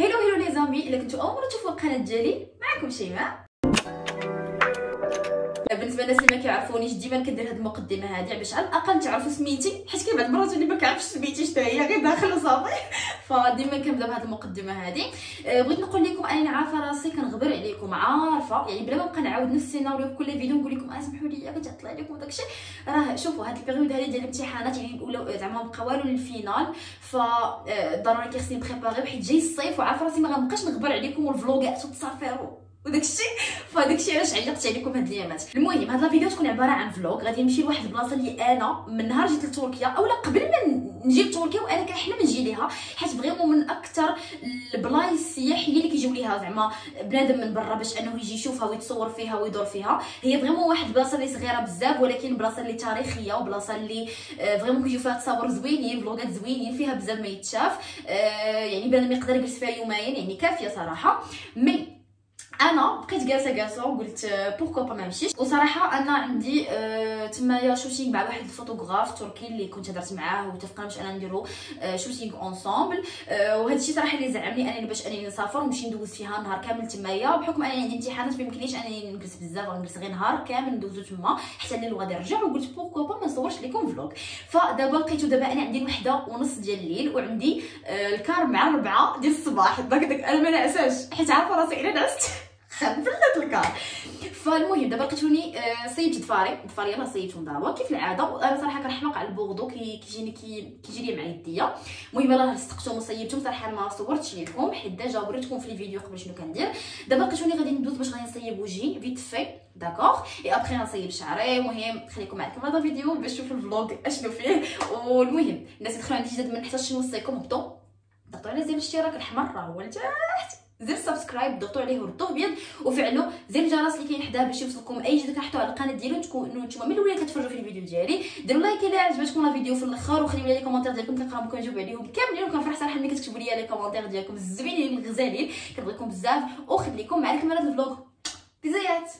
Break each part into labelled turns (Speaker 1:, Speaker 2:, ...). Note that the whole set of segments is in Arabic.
Speaker 1: hello hello les amis إلا كنتو أول مرة تشوفوا القناة ديالي معكم شيماء. بالنسبة للناس اللي ما كيعرفونيش ديما كندير هذه المقدمة هذه باش على الأقل تعرفوا سميتي حيت كاين بعض المرات اللي ما كيعرفش سميتي شتا هي غير داخل وصافي. فديما كنبدأ بهذه المقدمة هذه أه، بغيت نقول لكم انني عارفة راسي كنغبر عليكم عارفة؟ يعني بلا ما نبقى نعاود نفس السيناريو في كل فيديو نقول لكم اسمحوا لي كنت عليكم وداكشي راه شوفوا هاد ال période هذه ديال الامتحانات يعني ولا زعما بقى والو لل final. ف أه، ضروري كيخصني نبريباري حيت جاي الصيف وعارفة راسي ما غنبقاش نغبر عليكم والفلوغات والتصافير وداك الشيء فداك الشيء علاش علقت عليكم هاد الايامات المهم هاد الفيديو تكون عبارة عن vlog غادي نمشي لواحد البلاصة اللي أنا من نهار جيت لتركيا أولا قبل ما نجي لتركيا وأنا كنحلم نجي ليها حيت vraiment من أكثر البلايص السياحية اللي كيجيو ليها زعما بنادم من برا باش أنه يجي يشوفها ويتصور فيها ويدور فيها. هي vraiment واحد البلاصة اللي صغيرة بزاف ولكن بلاصة اللي تاريخية وبلاصة اللي vraiment كيجيو فيها تصاور زوينين فلوغات زوينين فيها بزاف ما يتشاف. آه، يعني بنادم يقدر يجلس فيها يومين يعني كافية صراحة. mais أنا بقيت جالسه جالسه وقلت pourquoi pas ما نمشيش وصراحه أنا عندي آه تمايا shooting مع واحد الفوتوغراف تركي اللي كنت هضرت معاه واتفقنا باش أنا نديرو آه shooting ensemble آه وهذا الشيء صراحة اللي زعمني انني باش انني نسافر ونمشي ندوز فيها نهار كامل تمايا بحكم انني عندي امتحانات ما يمكنليش انني نجلس بزاف غنجلس غير نهار كامل ندوزو تما حتى الليل وغادي نرجع. وقلت pourquoi pas ما نصورش لكم vlog فدابا لقيتو دابا أنا عندي الوحده ونص ديال الليل وعندي آه ال car مع ربعة ديال الصباح. داك أنا ما نعساش. حيت عارفة راسي إلا نعست. خبلت ال car. فالمهم دابا لقيتوني آه، صيبت ضفاري ضفاري يلاه صيبتهم دابا كيف العادة؟ وأنا صراحة كنحماق على البوغدو كيجيني كي كيجي لي مع يديا المهم يلاه لصقتهم وصيبتهم صراحة ما صورتش لكم حيت déjà وريتكم في الفيديو قبل شنو كندير. دابا لقيتوني غادي ندوز باش غادي نصيب وجهي vite fait d'accord et après غنصيب شعري المهم خليكم معكم هذا الفيديو باش تشوفوا ال vlog أشنو فيه. والمهم الناس اللي دخلوا عندي جداد من حتى شنو وصيكم هبطوا ضغطوا على زر الاشتراك. الاحمر راه هو لتحت زر subscribe ضغطوا عليه وردوه ابيض وفعلوا زر الجرس اللي كاين حداه باش يوصلكم أي جديد كنحطو على القناة ديالو. تكونوا نتوما من الأولى كتفرجوا في الفيديو ديالي. ديروا like إلا عجبتكم الفيديو في الآخر وخليو les commentaires ديالكم. كنقراهم كنجاوب عليهم كاملين وكنفرح صراحة ملي كتكتبوا لي les commentaires ديالكم. الزوينين الغزالين كنبغيكم بزاف وخليكم مع الكاميرا الفلوغ. بزيات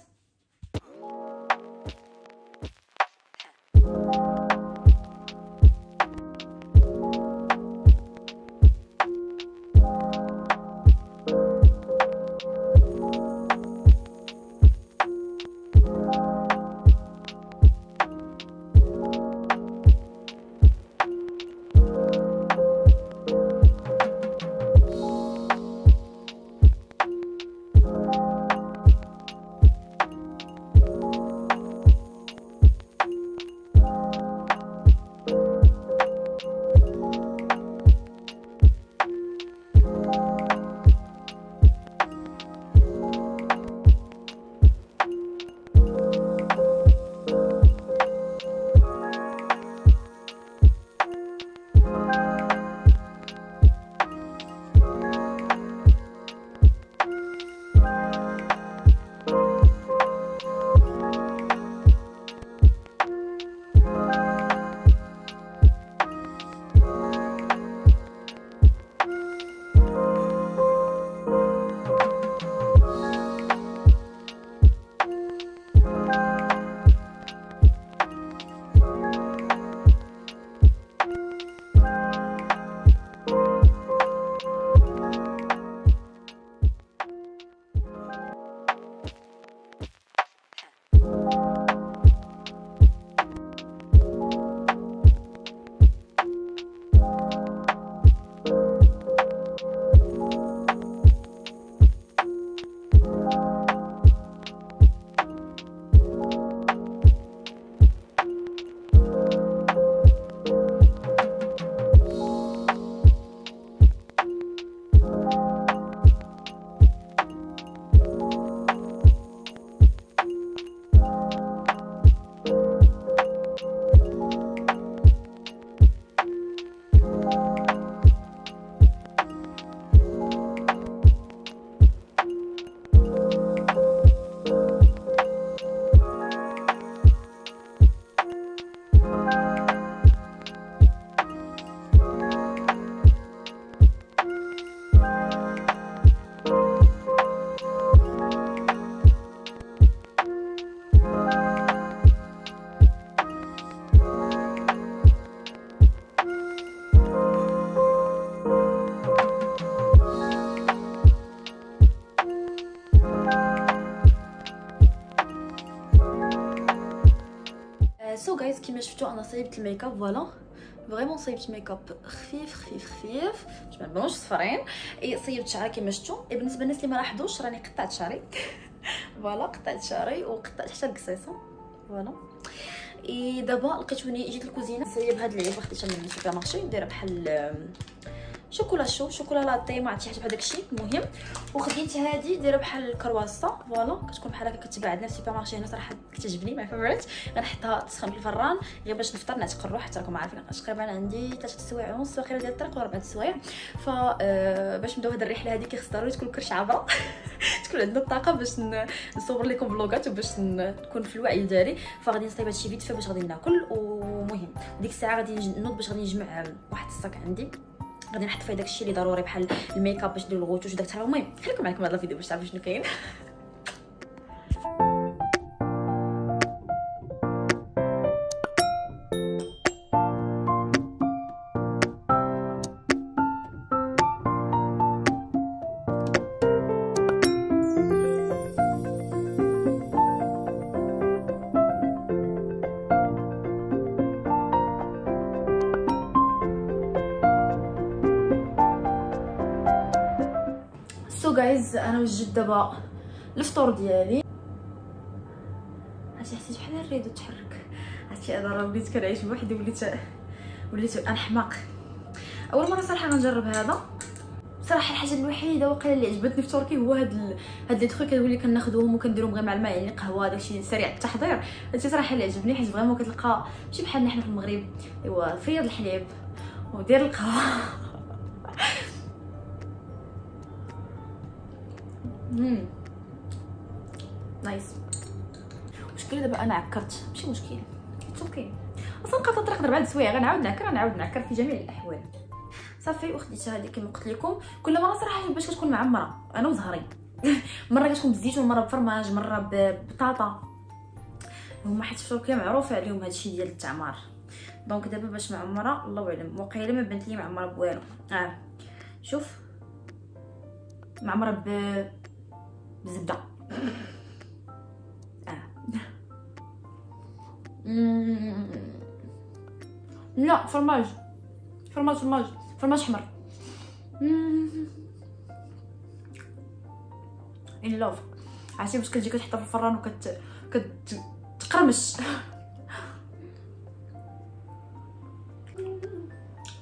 Speaker 1: ال makeup voilà vraiment صايبت ميك اب خفيف خفيف خفيف. باش ما نبانوش صفرين. إي صيبت شعري كيما شفتوا بالنسبة للناس اللي ما لاحظوش راني قطعت شعري. voilà قطعت شعري وقطعت حتى القصيصة. voilà et دابا لقيتوني جيت للكوزينة. صايب هاد العلبه خديتها من ال supermarché دايره بحال chocolat chaud chocolat latté ما عرفتش حاجة بحال داكشي المهم وخديت هادي دايرة بحال الكرواسة. voilà كتكون بحال هكا كتباع عندنا في ال supermarché هنا صراحة كتعجبني ما فهمت غنحطها تسخن في الفران. غير باش نفطر نعتق الروح حتى راكم عارفين. تقريبا عندي 3 سوايع ونص وأخيرا ديال الطريق ولا 4 سوايع ف آه، باش نبداو هاد الرحلة هادي كيخص ضروري تكون كرش عامرة تكون عندنا الطاقة باش نصور لكم فلوغات وباش نكون في الوعي ديالي فغادي نصايب هادشي vite باش غادي ناكل. ومهم ديك الساعة غادي نوض باش غادي نجمع واحد ال sac عندي. غادي نحط فيه داكشي اللي ضروري بحال الميك اب باش ندير ال retouches وداك المهم خليكم معكم هذا الفيديو باش تعرفوا شنو كاين. دابا الفطور ديالي. عرفتي حسيت بحال ال rideau تحرك عرفتي أنا راه وليت كنعيش بوحدي وليت وليت أنحماق. أول مرة صراحة غنجرب هذا. صراحة الحاجة الوحيدة وقيله اللي عجبتني في تركي هو هاد ال... هاد les trucs اللي كناخذوهم وكنديروهم غير مع الماء يعني قهوه داكشي سريع التحضير. هادشي صراحة اللي عجبني حيت vraiment كتلقى ماشي بحال حنا في المغرب. أيوا فيض الحليب ودير القهوة. guys المشكلة دابا أنا عكرت. ماشي مشكل. it's okay أصلا بقات الطريق أربع سوايع غنعاود نعكر غنعاود نعكر في جميع الأحوال. صافي وخديت هذه كما قلت لكم. كل مرة صراحة باش كتكون معمره أنا وزهري. مرة كتكون بالزيتون مره بفرماج مرة ببطاطا هما حيت في تركيا معروف عليهم هادشي ديال التعمار. donc دابا باش معمره الله اعلم وقيلة ما بنت لي معمره بوالو. آه. شوف. معمره ب بزبده آه. لا فرماج. فرماج فرماج. فرماج حمر. ان لوف عرفتي باش كتجي كتحطها في الفران وكت كتقرمش.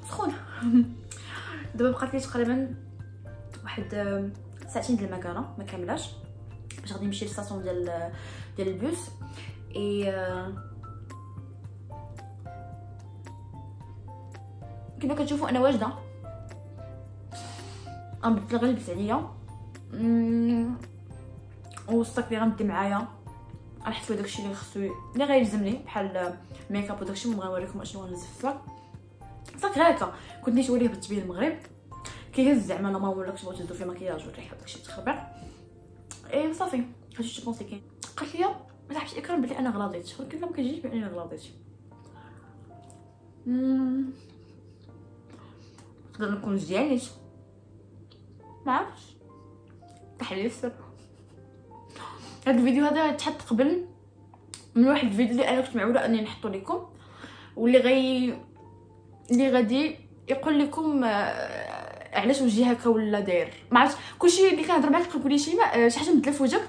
Speaker 1: سخون دابا بقات لي تقريبا واحد ساعتين ديال المكانه ما كاملاش. باش غادي نمشي لل station ديال ديال البوس. اي كما كتشوفوا أنا واجدة. غنبدل غير لبس عليا. وال sac اللي غندي معايا. غنحط داكشي اللي خصو اللي غيلزمني بحال ميك أب وداكشي ما غنوريكم أشنو غنهز في الصاك صاك هكا. كنت نيت نوريه بالتبين المغرب. كيهز زعما أنا ما ولكش بغيت نزيدو فيه مكياج والريحه داكشي تخربع اي صافي. هادشي شي بونسي كاين قالت لي ما تعرفش اكرام بلي أنا غلاضيت ولكن ما كيجيش بأني غلاضيت نقدر نكون مزيانيت ما عرفتش. تحليل السر. هاد الفيديو هذا تحط قبل من واحد الفيديو اللي أنا كنت معوله أني نحطو لكم. واللي غي اللي غادي يقول لكم آه، علاش وجهي هكا ولا داير؟ ما عرفتش كلشي اللي كنهضر معاك كيقول لي شيماء آه، شي حاجة مبدله في وجهك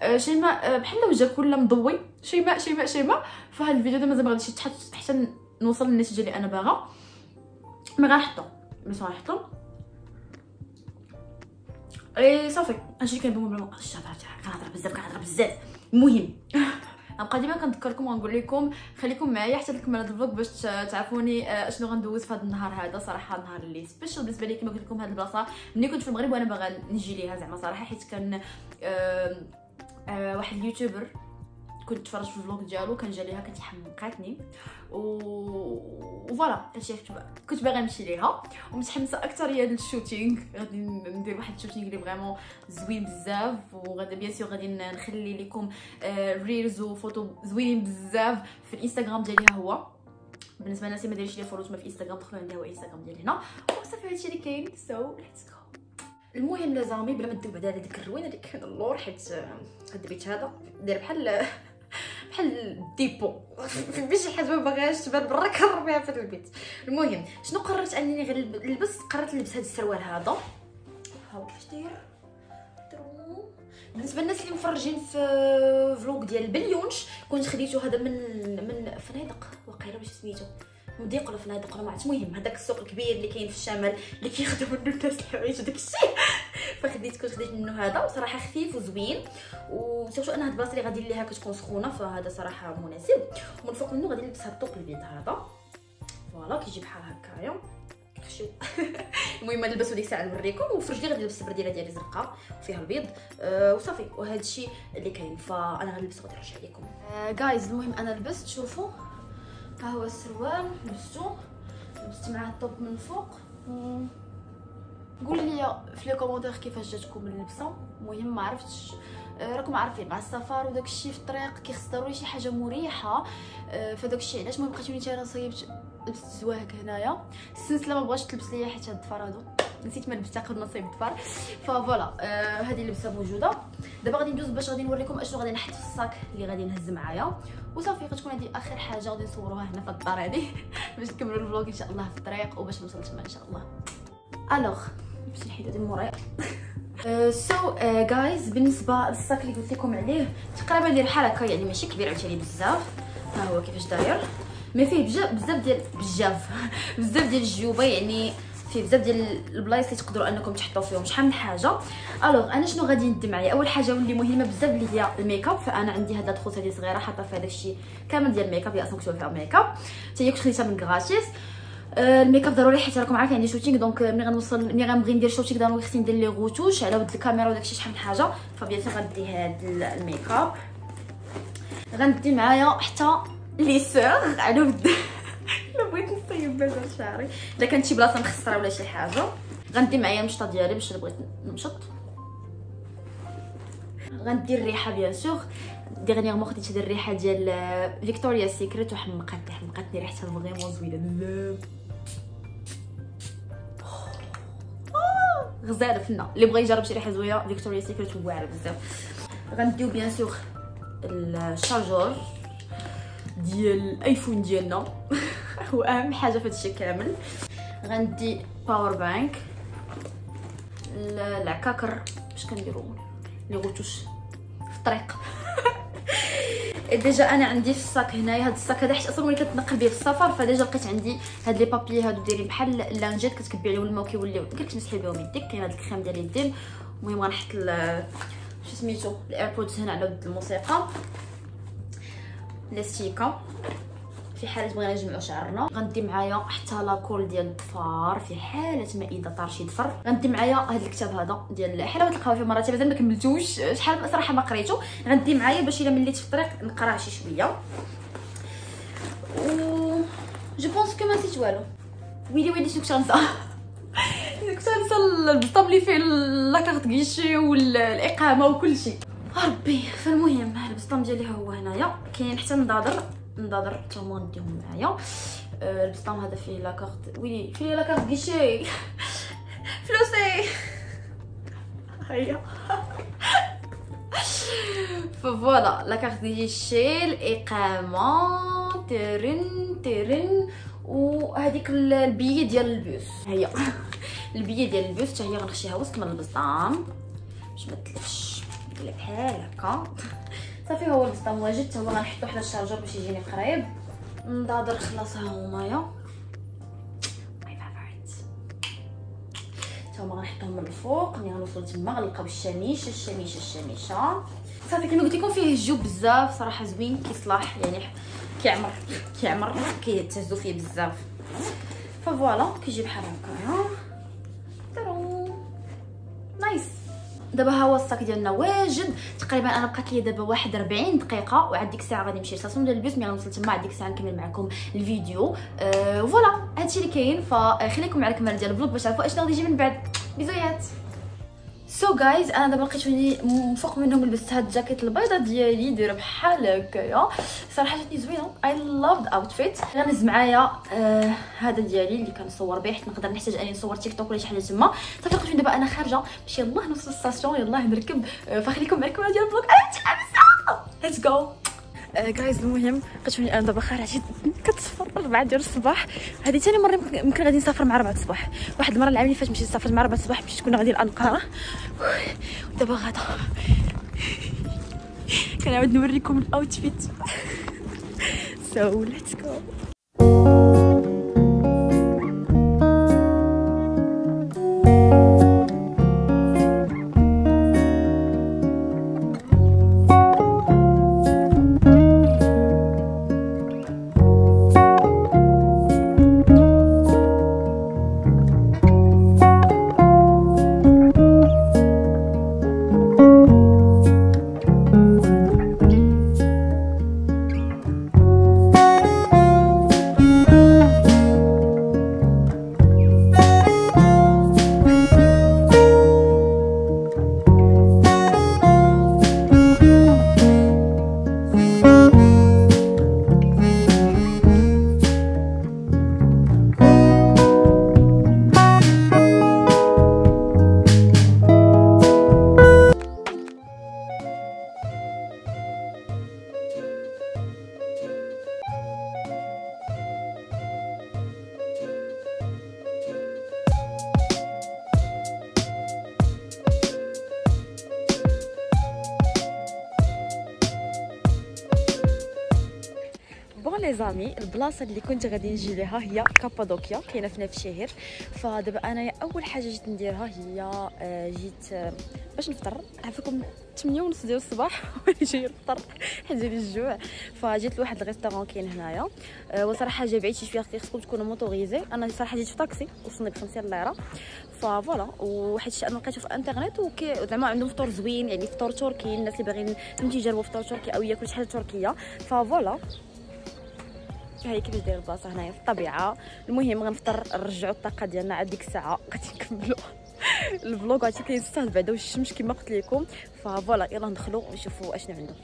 Speaker 1: آه، شيماء بحال وجهك ولا مضوي شيماء شيماء شيماء فهاد الفيديو ده مازال ما غاديش يتحط حتى نوصل للنتيجة اللي أنا باغا. مي غنحطو mais غنحطو. إي صافي. هادشي اللي كنبغي ما نبقاش كنهضر بزاف كنهضر بزاف. المهم. غنبقى ديما كنذكركم وغنقول لكم خليكم معايا حتى نكمل هذا ال vlog باش تعرفوني آه، اشنو غندوز في هذا النهار هذا. صراحة نهار اللي special بالنسبة لي كما قلت لكم هذه البلاصة. ملي كنت في المغرب وأنا باغا نجي ليها زعما صراحة حيت كان آه آه واحد ال youtuber كنت تفرج في ال vlog ديالو كان جا ليها كانت حمقاتني و voilà هادشي كنت باغا نمشي ليها. ومتحمسة أكثر هي لل shooting. غادي ندير واحد ال shooting اللي vraiment زوين بزاف. وغادي bien sûr غادي نخلي لكم reels و photos زوينين بزاف في الإنستغرام ديالي هو. بالنسبة للناس اللي ما دايرينش لي follow في الانستغرام تدخلوا عندي هو الانستغرام ديالي هنا. وصافي هادشي اللي كاين. so let's go المهم les amis بلا ما بعدا على ديك الروينة اللي كاين اللور حيت هاد البيت هذا داير بحال بحال dépôt. شي حاجة ما باغاش تبان برا كنرميها في البيت. المهم شنو قررت أنني غنلبس قررت نلبس هذا السروال هذا ها هو كيفاش داير؟ بالنسبة للناس اللي مفرجين في vlog ديال البليونش كنت خديتو هذا من من فنيدق. وقيله باش سميتو. مضيق ولا فنيدق ولا ما عرفت المهم هذاك السوق الكبير اللي كاين في الشمال اللي كيخدموا الناس الحوايج وداك الشيء فخديت كنت خديت منه هذا وصراحة خفيف وزوين. و surtout ان هاد البلاصة اللي غادي ليها كتكون سخونة فهذا صراحة مناسب. ومن فوق منه غادي نلبس هاد ال top البيض هذا. voilà كيجي بحال هكايا المهم نلبسو ديك الساعة نوريكم وفي رجلي غادي نلبس السبرديلة ديالي زرقاء وفيها البيض. أه وصافي. وهذا الشيء اللي كاين. فأنا غنلبس وغادي نرجع لكم. guys أه المهم أنا لبست شوفوا. ها هو السروال لبستو لبست معاه ال top من فوق. قول لي في les commentaires كيفاش جاتكم اللبسة؟ المهم ما عرفتش. آه، راكم عارفين مع السفر وداك الشيء في الطريق كيخص ضروري شي حاجة مريحة. آه، فداك الشيء علاش؟ ما بقيتوني أنا صايبت لبست الزواج هنايا. السلسلة ما بغاش تلبس ليا حيت هاد الدفار هادو. نسيت ما لبستها قبل ما نصايب الدفار voilà آه هذه اللبسه موجودة. دابا غادي ندوز باش غادي نوريكم أشنو غادي نحط في ال sac اللي غادي نهز معايا. وصافي غتكون هذه آخر حاجة غادي نصوروها هنا في الدار هذه باش نكملوا ال vlog إن شاء الله في الطريق وباش نوصل تما إن شاء الله. alors. باش نحيد هذه مورايا سو جايز بالنسبة لل sac اللي قلت لكم عليه تقريبا ديال بحال هكا يعني ماشي كبير عاوتاني بزاف. ها هو كيفاش داير. mais فيه بزاف ديال بزاف. بزاف ديال الجيوبه يعني فيه بزاف ديال البلايص اللي تقدروا أنكم تحطوا فيهم. شحال من حاجة. alors أنا شنو غادي ندي معايا؟ أول حاجة واللي مهمة بزاف اللي هي ال make up فأنا عندي هاد الخوص هذه صغيرة حاطة فيها داكشي كامل ديال ال make up أصلا مكتوب فيها make up حتى هي كنت خديتها من Gratis ال make up ضروري حيت راكم عارفين عندي shooting donc ملي غنوصل ملي غنبغي ندير shooting ضروري خصني ندير les retouches على ود الكاميرا وداكشي شحال من حاجة ف bien غندي هاد ال make up غندي معايا حتى lisseur على ود الا بغيت نصيب بزاف شعري الا كانت شي بلاصه مخسره ولا شي حاجة غندي معايا المشطه ديالي باش بغيت نمشط غندير الريحه bien sûr dernièrement خديت هاد الريحه ديال فيكتوريا سيكريت وحمقتني حمقتني ريحتها vraiment زوينه بزاف غزالة فينا اللي بغى يجرب شي ريحة زوينة فيكتوريا سيكريت واعرة بزاف. غنديو bien sûr ال chargeur ديال الايفون ديالنا. هو أهم حاجة في هادشي كامل. غندي power bank العكاكر. باش كنديرو؟ les retouches. في الطريق. déjà أنا عندي في ال sac هنايا هاد ال sac هذا حيت أصلا ملي كتنقل به في السفر ف déjà لقيت عندي هاد les papiers هادو دايرين بحال ال lingettes كتكبي عليهم الماء وكيوليو كتمسحي بهم يديك كاين هاد الكريم ديال اليدين المهم غنحط شو سميتو ال AirPods هنا على ود الموسيقى. لاستيكا في حالة بغينا نجمعوا شعرنا. غندي معايا حتى la colle ديال الظفار في حالة ما إذا طار شي ظفر. غندي معايا هذا الكتاب هذا ديال حلاوه القهوه في مرات مازال ما كملتوش. شحال صراحة ما غندي معايا باش إلا مليت في الطريق نقرأ شي شوية. و je pense que ما نسيت والو ويلي ويلي شنو كنت كنت غنسى البسطام اللي فيه la carte guichet والاقامه وكل شيء ربي فالمهم البسطام ديالي ها هو هنايا كاين حتى نضاضر نضاضر حتى هما نديهم معايا. أه البسطام هذا فيه la carte ويلي فيه la carte guichet فلوسي. هيا. voilà la carte guichet الاقامه ترن ترن. وهذيك ال billet ديال البوس. هي ال billet ديال البوس حتى هي غنخشيها وسط من البسطام. باش ما تلفش. بحال هكا. صافي هو البسطام واجد هو غنحطو حدا ال chargeur باش يجيني قريب نضاضر خلاص ها حتى هما غنحطهم من الفوق ملي غنوصل تما غنلقاو الشميشة الشميشة الشميشة. صافي كما قلت لكم فيه الجو بزاف صراحة زوين كيصلاح يعني كيعمر كيعمر كيتهزو فيه بزاف. voilà كيجي بحال هكايا nice دابا ها هو ال sac ديالنا واجد. تقريبا أنا بقات لي دابا واحد 40 دقيقة وعاد ديك الساعة غادي نمشي لل station ديال البيس ملي غنوصل تما عاد ديك الساعة نكمل معكم الفيديو. أه voilà هادشي اللي كاين. فخليكم على الكمال ديال ال vlog باش تعرفوا اشنو غادي يجي من بعد. بيزويات so so guys أنا دابا لقيتوني فوق منهم لبست هاد الجاكيت البيضه ديالي دايرة بحال هكايا. صراحة جاتني زوينة. I love outfit غنهز معايا آه هذا ديالي اللي كنصور به حيت نقدر نحتاج أني نصور تيك توك ولا شي حاجة تما. صافي لقيتوني دابا أنا خارجة باش يلاه نوصل لل station يلاه نركب آه فخليكم معكم ديال ال vlog أنا متحمسة. let's go جايز آه، المهم كتشوفني أنا دابا خارجة كتصفر 4 ديال الصباح. هذه ثاني مرة يمكن غادي نسافر مع 4 الصباح. واحد المرة العام اللي فات مشيت سافرت مع 4 الصباح مشيت كنا غادي لأنقرة. ودابا غادا. كنعاود نوريكم الاوتفيت so let's go. البلاصة اللي كنت غادي نجي لها هي كابادوكيا كاينة في نفشهير. فدابا أنايا أول حاجة جيت نديرها هي آه، جيت آه، باش نفطر. عافاكم 8 ونص ديال الصباح. جاي نفطر حيت جاني الجوع. فجيت لواحد ال restaurant كاين هنايا. أه وصراحة بعيد شوية خصكم تكونوا motorisés أنا صراحة جيت في طاكسي وصلني ب 50 ليره voilà وحيت أنا لقيته في انترنت وكي زعما عندهم فطور زوين يعني فطور تركي الناس اللي باغيين فهمتي يجربوا فطور تركي أو ياكلوا شي حاجة تركية. voilà. هاي كيفاش داير البلاصة هنايا في الطبيعة. المهم غنفطر نرجعوا الطاقة ديالنا عاد ديك الساعة. غادي نكملوا ال vlog. غادي كينستاهل بعدا والشمس كما قلت لكم. voilà يلا ندخلوا ونشوفوا اشنو عنده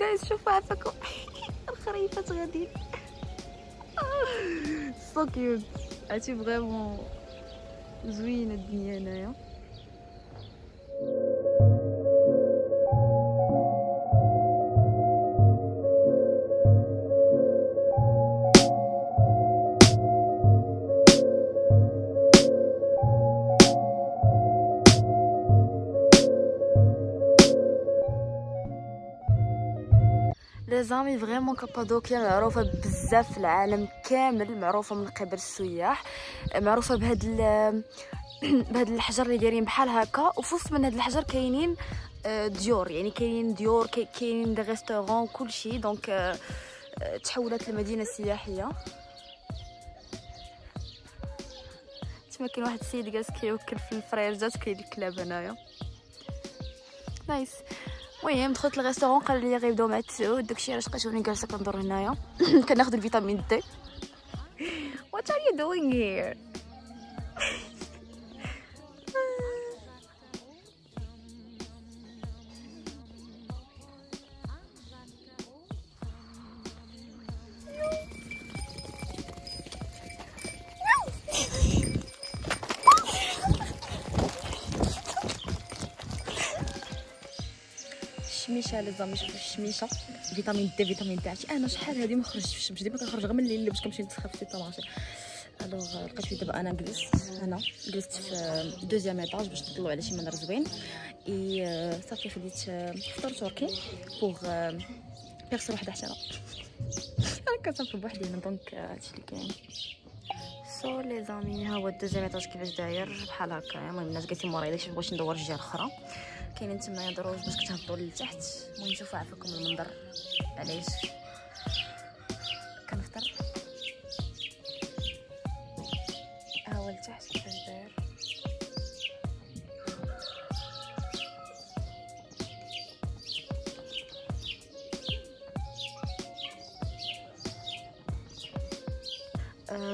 Speaker 1: guys شوفوا عافاكم الخريفات غادي. so cute عرفتي vraiment زوينه الدنيا هنايا. les amis vraiment كابادوكيا معروفة بزاف في العالم كامل معروفة من قبل السياح معروفة بهاد بهاد الحجر اللي دايرين بحال هكا. وفي وسط من هاد الحجر كاينين آه، ديور يعني كاينين ديور كاينين des restaurants كلشي donc آه، تحولت لمدينه سياحيه تما كاين واحد السيد جالس كيوكل في الفريرجات كاين الكلاب هنايا. nice المهم دخلت ال restaurant قال لي غيبداو مع التسعود داكشي علاش لقيتوني جالسه كندور هنايا كناخذ ال vitamine D What are you doing here? les amis شوفوا الشميشه vitamine D vitamine D. عرفتي؟ أنا شحال هادي ما خرجتش في الشمس. ديما كنخرج غير من الليل باش كنمشي نتسخف في الطماطم alors لقيت في دابا أنا جلست هنا جلست في deuxième étage باش نطلعوا على شي منظر زوين. إي صافي خديت فطور تركي pour personne وحده حتى أنا. كنسافر بوحدي هنا donc هادشي اللي كاين. so les amis ها هو ال deuxième étage كيفاش داير؟ بحال هكا. المهم الناس قالت لي موراي داكشي بغيت ندور الجهه الاخرى كاينين تمايا دروج باش كتهبطوا لتحت المهم شوفوا عافاكم المنظر. علاش؟ كنفطر. ها لتحت كيفاش داير؟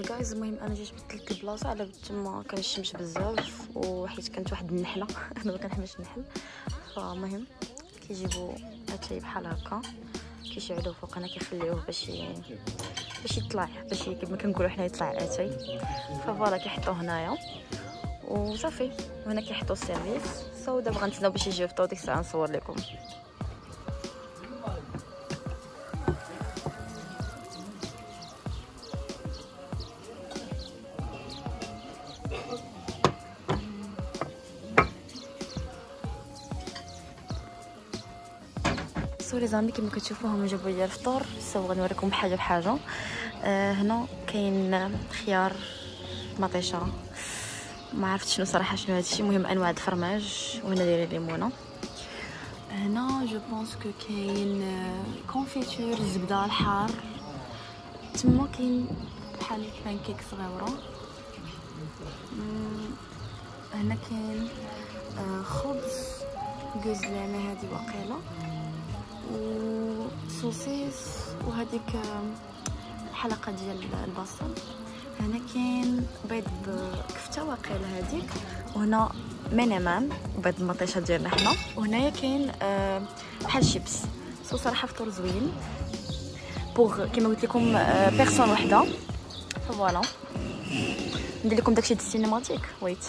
Speaker 1: جايز آه، المهم أنا جيت بدلت البلاصة على تما كان الشمس بزاف وحيت كانت واحد النحلة. أنا ما كنحملش النحل. فالمهم كيجيبوا اتاي بحال هكا كيشعلوه فوق هنا كيخليوه باش باش يطلع باش كما كنقولوا حنا يطلع اتاي voilà كيحطوه هنايا. وصافي وهنا كيحطوا ال service. so دابا غنتسناو باش يجيو في ديك الساعة نصور لكم. so les amis كما كتشوفوا هما جابوا لي الفطور so غنوريكم حاجة بحاجه آه هنا كاين خيار مطيشه ما عرفت شنو صراحة شنو هادشي المهم انواع الفرماج وهنا دايرين ليمونه هنا je pense que كاين confiture الزبده الحار تما كاين بحال بانكيك صغيره هنا كاين خبز كوزلمه هذه وقيله و saucisse وهذيك حلقه ديال البصل. هنا كاين بيض بكفته واقيلا هذيك وهنا مينيمان بيض المطيشة ديالنا حنا. وهنايا كاين آه، بحال chips. so صراحة فطور زوين. pour كما قلت لكم personne وحده. voilà ندير لكم داكشي ديال السينماتيك ويت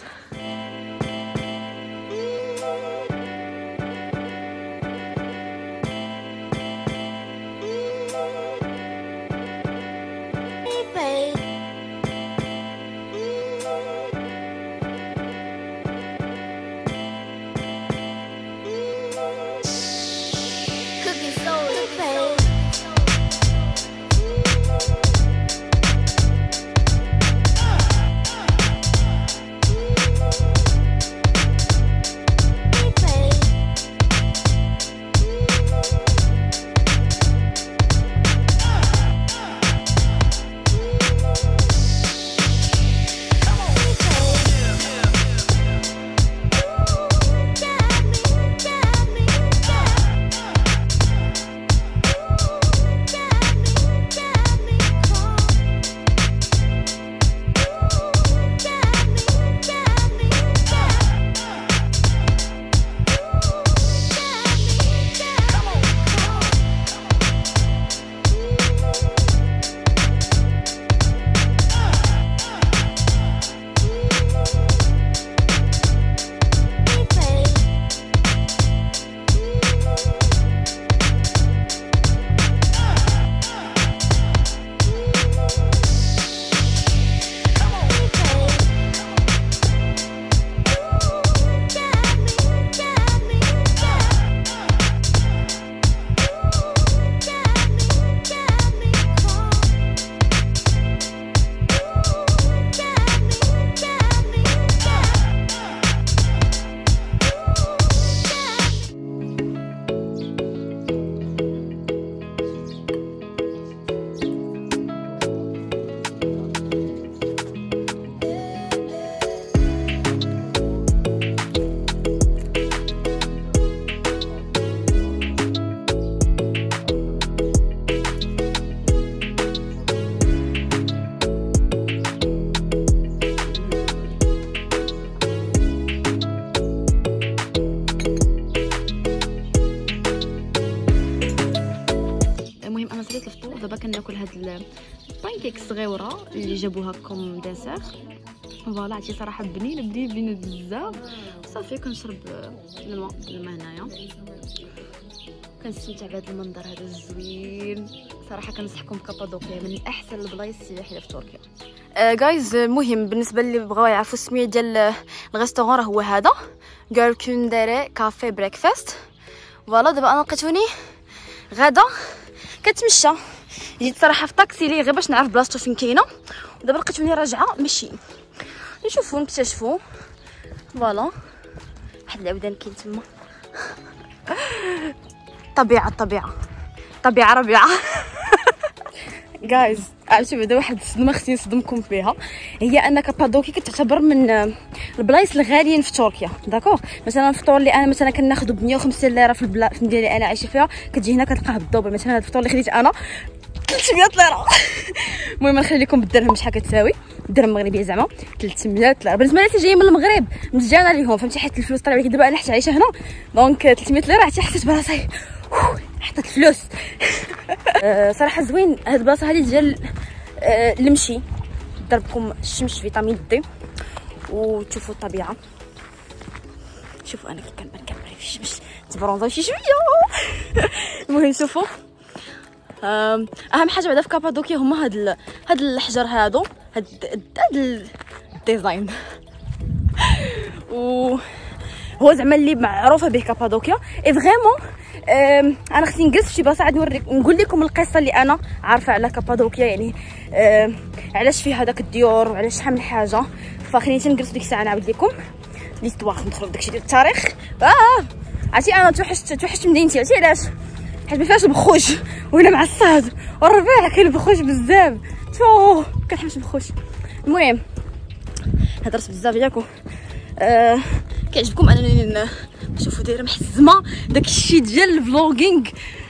Speaker 1: عرفتي صراحة بنين بنين بنين بزاف. صافي كنشرب الماء الماء هنايا. كنستمتع بهذا المنظر هذا الزوين صراحة كنصحكم كابادوكيا من أحسن البلايص السياحية في تركيا. guys المهم بالنسبة اللي بغاو يعرفوا السمية ديال ال restaurant راه هو هذا. قال كونداري cafe breakfast voilà دابا أنا لقيتوني غدا كتمشى جيت صراحة في طاكسي لي غير باش نعرف بلاصتو فين كاينة. ودابا لقيتوني راجعة ماشي. نشوفوا نكتشفوا voilà. واحد العودان كاين تما. طبيعة الطبيعه طبيعة ربيعة. guys عرفتي بعدا واحد الصدمة خصني نصدمكم فيها هي ان كابادوكي كتعتبر من البلايص الغاليين في تركيا d'accord مثلا الفطور اللي أنا مثلا كناخذ ب 150 ليرة في البلاد في المدينة اللي أنا عايشة فيها كتجي هنا كتلقاه بال double مثلا هذا الفطور اللي خديت أنا 300 ليرة. المهم نخلي لكم بالدرهم شحال كتساوي الدرهم المغربيه زعما. 300 ليرة. بالنسبة لي جاية من المغرب. مزيانه ليهم فهمتي؟ حيت الفلوس طلعوا لي دابا أنا حتى عايشة هنا. donc 300 ليرة. حتى حسيت براسي. حطيت الفلوس. آه، صراحة زوين. هاد البلاصة هذه ديال آه، المشي. ضربكم الشمس vitamine D. وتشوفوا الطبيعة. شوفوا أنا كي كنبان كنبان في الشمس تبرونزا شي شوية. المهم شوفوا. أهم حاجة بعدا في كابادوكيا هما هاد ال... هاد الحجر هادو هاد هاد ال- ال design و هو زعما اللي معروفة به كابادوكيا et vraiment أنا خصني نجلس شي بلاصة عاد نوريك نقول لكم القصة اللي أنا عارفة على كابادوكيا يعني علاش فيها داك الديور وعلاش شحال من حاجة. فخليني نجلس ديك الساعة نعاود لكم. l'histoire ندخلوا داكشي ديال التاريخ. آه عرفتي أنا توحشت توحشت مدينتي عرفتي علاش؟ حيت ما فيهاش البخوش وهنا مع الصهد والربيع كاين البخوش بزاف. تو كنحبش البخوش المهم هضرت بزاف ياكو. آه كيعجبكم أنني نشوفوا دايرة محزمة. داكشي ديال ال vlogging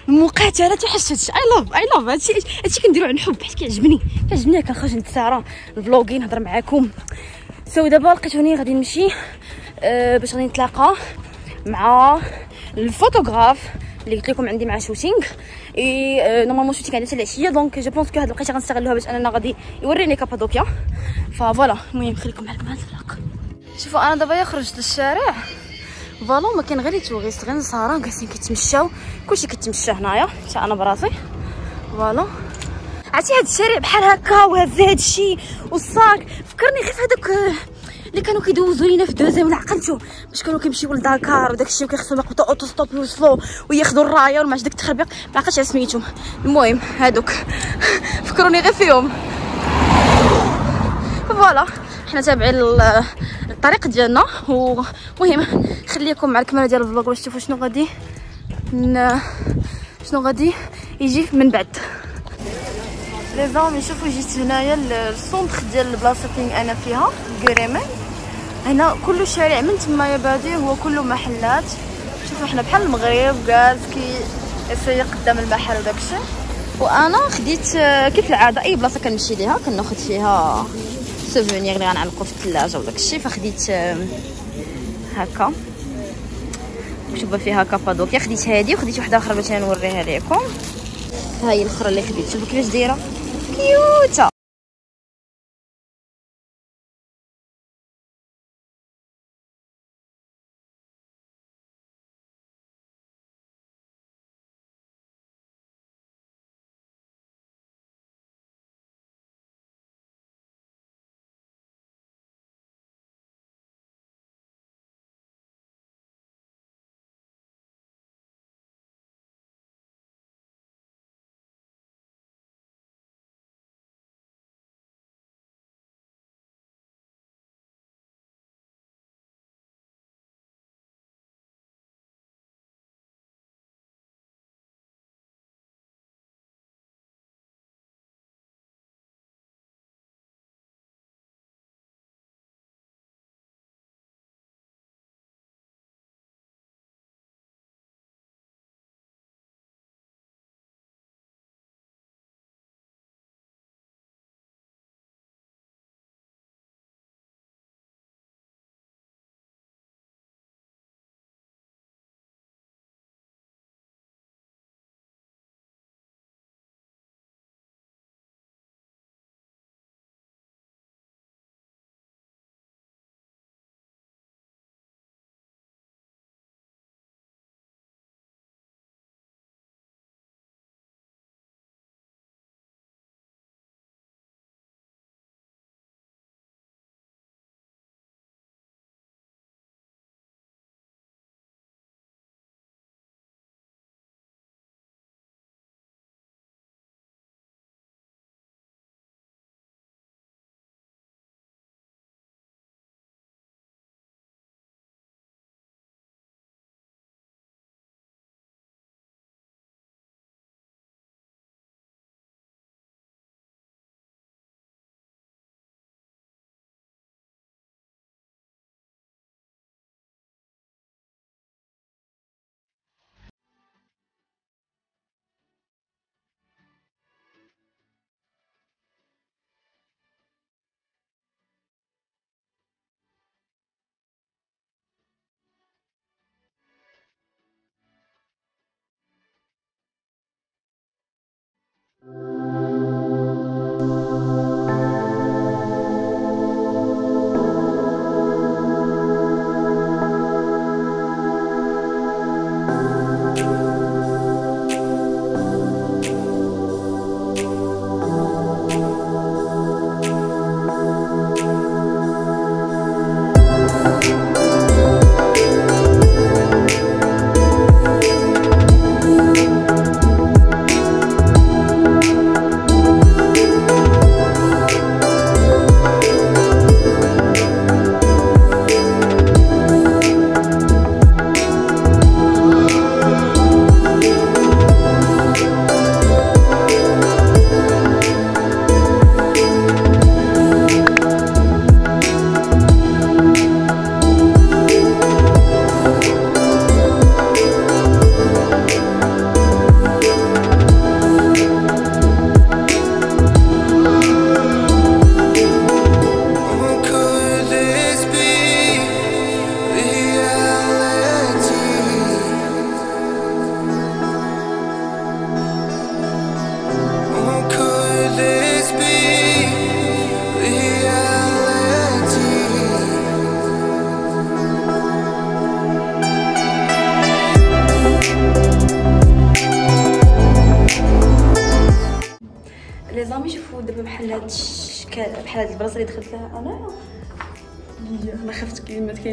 Speaker 1: المقاتلة توحشت I love I love هادشي هادشي كنديرو عن حب حيت كيعجبني. كيعجبني كنخرج نتسارى. ال vlogging نهضر معاكم. so دابا لقيتوني غادي نمشي آه باش غادي نتلاقى مع الفوتوغراف اللي قلت لكم عندي مع shooting. et normalement shooting عندي حتى العشيه donc je pense que هاد الوقيته غنستغلوها باش أننا غادي يوريني كابادوكيا. voilà المهم خليكم معكم هاد ال vlog شوفوا أنا دابا خرجت للشارع. voilà ما كاين غير les touristes غير نصارى. جالسين كيتمشاو. كلشي كيتمشى هنايا حتى أنا براسي. voilà عرفتي هاد الشارع بحال هكا وهز هاد الشيء والصاك. فكرني غير في اللي كانوا كيدوزو لينا في 2M عقلتو. باش كانوا كيمشيو لداكار وداك الشيء وكيخصهم ياخذوا auto-stop يوصلوا وياخذوا الراية وما داك التخربيق. ما عقلتش على سميتهم المهم هادوك. فكروني غير فيهم. voilà حنا تابعين الطريق ديالنا ومهم خليكم مع الكاميرا ديال ال vlog باش تشوفوا شنو غادي شنو غادي يجي من بعد. les amis شوفوا جيت هنايا لل centre ديال البلاصه فين أنا فيها vraiment هنا كله شارع من تما بادي هو كله محلات. شوفوا حنا بحال المغرب كاز كي يسيق قدام المحل وداكشي وأنا خديت كيف العادة؟ أي بلاصة كنمشي ليها كناخذ فيها souvenir اللي غنعلقو في الثلاجة وداكشي فخديت هكا. مكتوبه فيها كابادوكيا خديت هذه وخديت واحدة أخرى باش نوريها لكم ها هي الأخرى اللي خديت. شوفوا كيفاش دايرة. كيوته زعما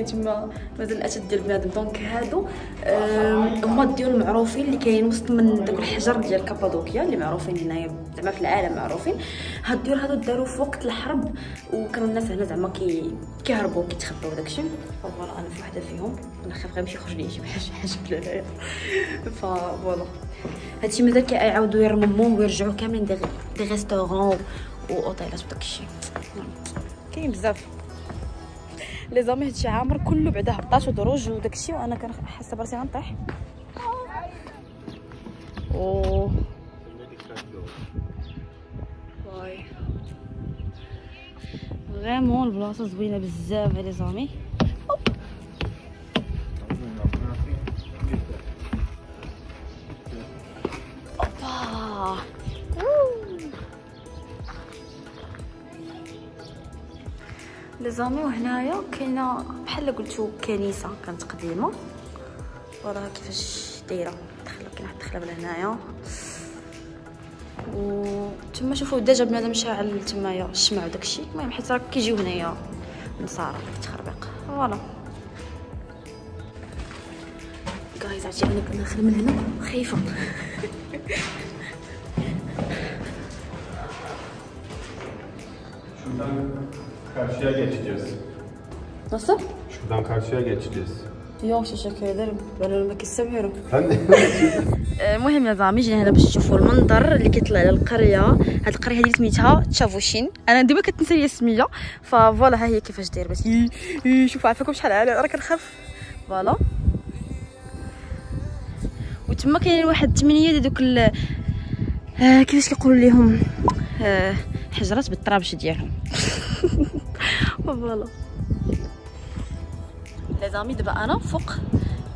Speaker 1: كاين تما مازال الاتات ديال بنادم. donc هادو هما الديور المعروفين اللي كاين وسط من داك الحجر ديال كابادوكيا اللي معروفين هنايا زعما في العالم معروفين. هاد الديور هادو داروا في وقت الحرب وكانوا الناس هنا زعما كي كيهربوا كيتخباو داكشي voilà أنا في وحدة فيهم. أنا خايف غيمشي يخرج لي شي حاجة حاجة بلا هنايا voilà. هادشي مازال كيعاودوا يرمموه ويرجعوا كاملين des restaurants واوتيلات وداكشي كاين بزاف. les amis هادشي عامر كله بعدا هبطات ودروج وداكشي وأنا كنحس براسي غنطيح. vraiment البلاصه زوينه بزاف les amis. اوبا les amis وهنايا كاينة بحال قلتو كنيسة كانت قديمه وراها كيفاش دايرة. دخله كاين واحد الدخله لهنايا. و تما شوفوا déjà بنادم شاعل تمايا الشمع وداكشي المهم حيت راه كيجيو هنايا نصارى داك التخربيق voilà. guys عرفتي أنا داخل من هنا؟ خايفة.
Speaker 2: Şuradan karşıya geçeceğiz.
Speaker 1: nasıl
Speaker 2: Şuradan karşıya geçeceğiz.
Speaker 1: Yok teşekkür ederim. Ben ölmek istemiyorum.
Speaker 2: Ben de
Speaker 1: المهم les amis جينا هنا باش تشوفوا المنظر اللي كيطلع على القريه هاد القريه هذه سميتها تشافوشين أنا ديما كتنسى لي السميه voilà ها هي كيفاش داير باش شوفوا عافاكم شحال عالي راه كنخاف voilà وتما كاين واحد الثمانيه ديال دوك ال- آه، كيفاش كيقولوا ليهم آه، حجرات بالطرابش ديالهم فوالا لي زامي دابا أنا فوق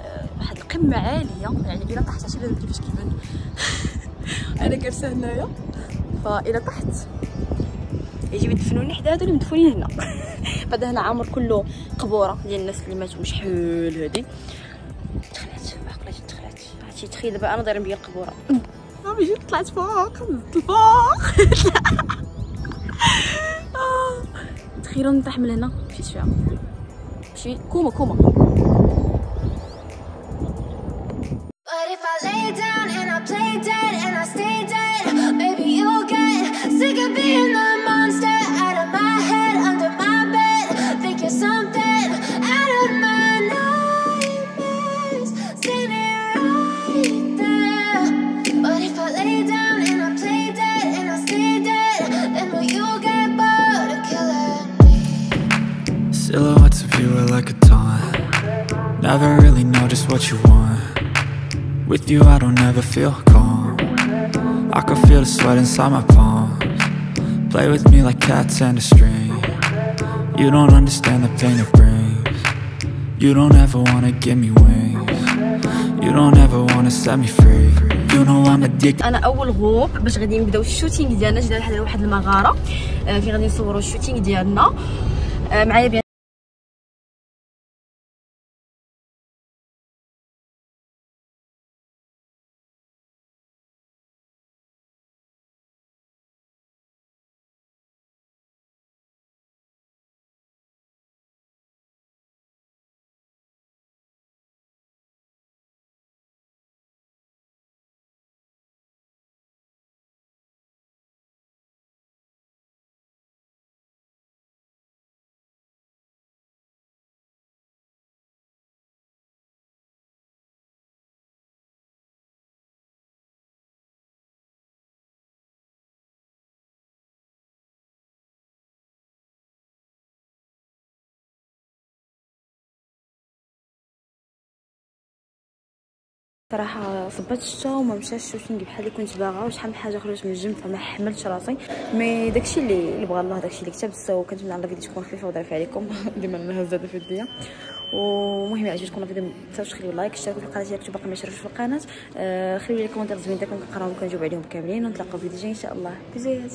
Speaker 1: آه، واحد القمة عالية. يعني إلى طحت عرفتي لازم كيفاش كيبان. أنا جالسه هنايا. فالى طحت يجيو يدفنوني حدا هادو اللي مدفونين هنا. بعد هنا عامر كله قبورة ديال الناس اللي ماتوا شحال هادي. دخلت ما عقلتش دخلت عرفتي تخيل دابا أنا دايرين بيا القبورة. جيت طلعت فوق الفوق آه. تخيلوا نطيح من هنا؟ مشيت فيها. مشي كوما كوما
Speaker 3: But if I lay down and I play dead
Speaker 4: With you, I don't ever feel calm. I can feel the sweat inside my palms. Play with me like cats and a string. You don't understand the pain it brings. You don't ever wanna give me wings. You don't ever wanna set me free. You know I'm addicted.
Speaker 1: انا اول غروب باش غادي نبداو الشوتينغ ديالنا جينا لحد واحد المغاره آه، فين غادي نصوروا الشوتينغ ديالنا آه، معايا صراحة صبات الشتا وما مشاش ال shooting بحال اللي كنت باغا وشحال من حاجة خرجت من الجيم فما حملتش راسي. mais داكشي اللي بغى الله داكشي اللي كتب so كنتمنى على الفيديو تكون خفيفة وظريفة عليكم. ديما أنا هزه في يديا ومهم عجبتكم الفيديو ما تنساوش تخليو like اشتركوا في القناة كنتو باقي ما في القناة. آه خليو لي commentaire زوين داكم كنقراهم كنجاوب عليهم كاملين ونتلاقاو في فيديو جاي إن شاء الله. بزيات